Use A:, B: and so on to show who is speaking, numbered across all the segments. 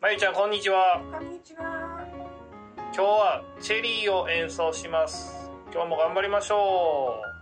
A: まゆちゃんこんにちは。
B: こんにちは。
A: 今日はチェリーを演奏します。今日も頑張りましょう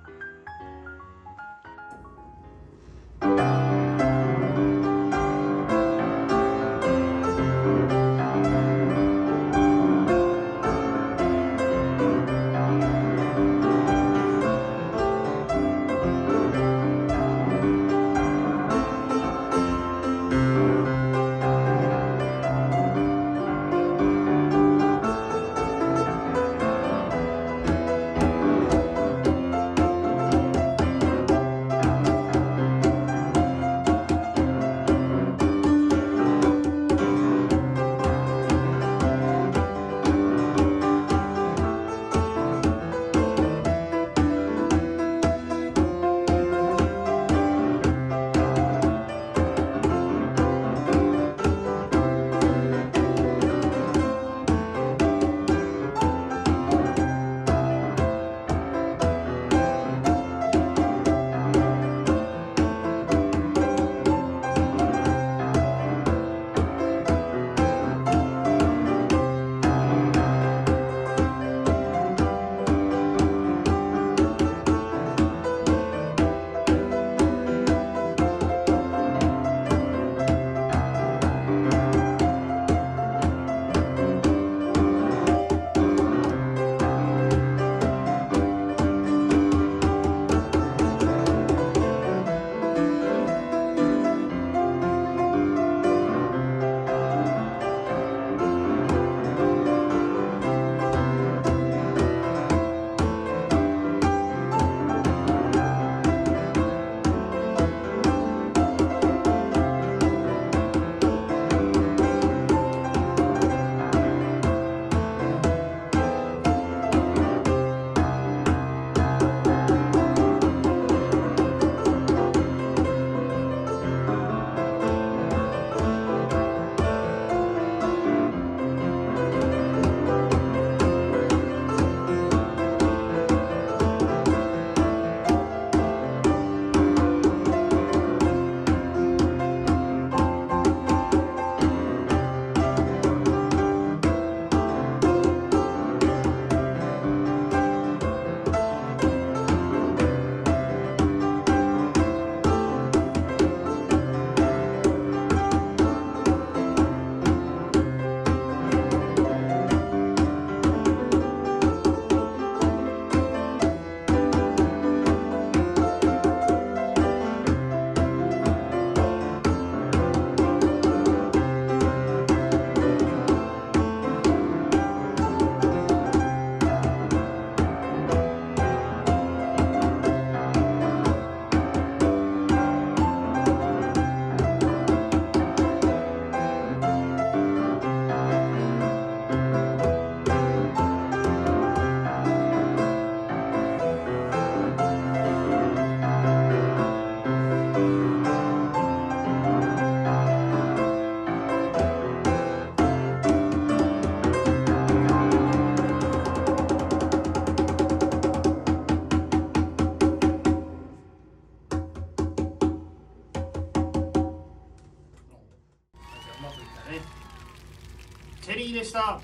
A: チェリーでした。